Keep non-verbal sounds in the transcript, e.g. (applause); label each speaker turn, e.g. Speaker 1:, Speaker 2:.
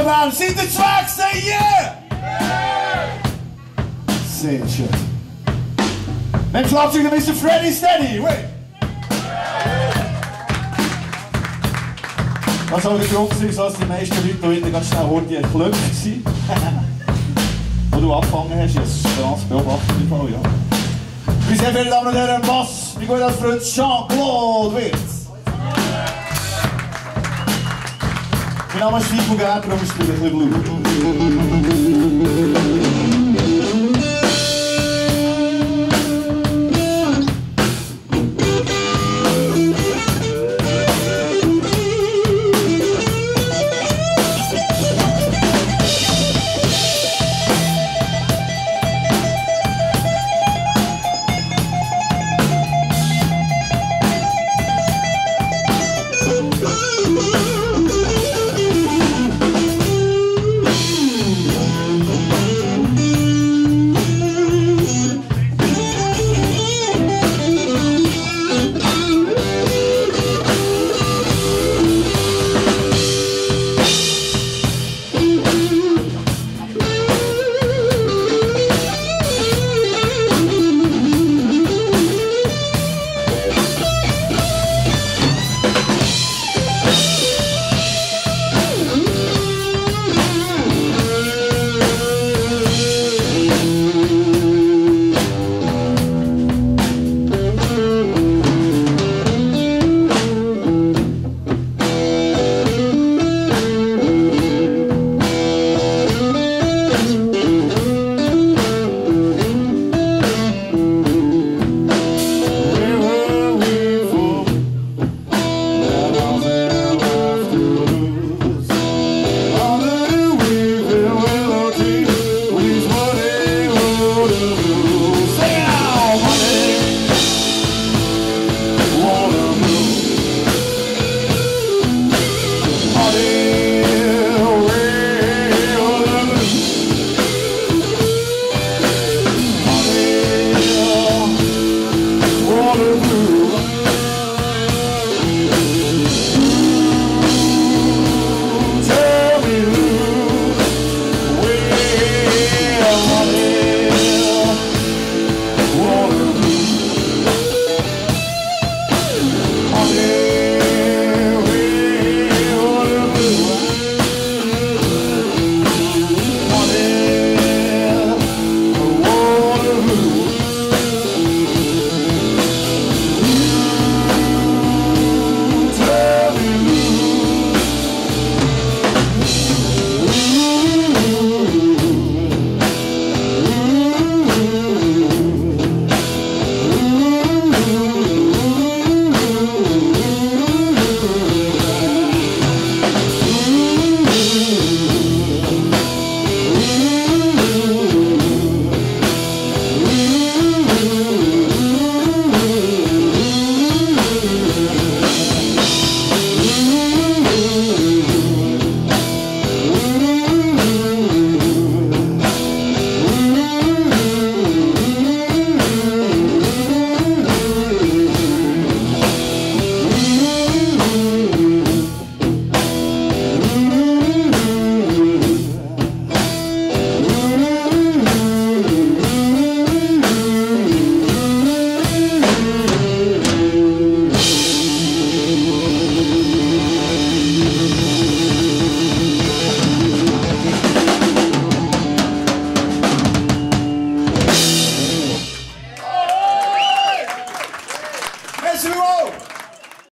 Speaker 1: Band, seid ihr zwei say yeah! Sehr schön. Mit Schlagzeuger Mr. Freddy Steady, wait! Was auch der Grund war, dass die meisten Leute (laughs) hier ganz schnell heute geklopft sind. Wo du angefangen hast, ganz beobachtet im Fall, ja. Meine sehr verehrten Damen und Herren, Bass, mein guter Freund Jean-Claude Wirtz. Namastê, Bugar, Promiscuous Blue.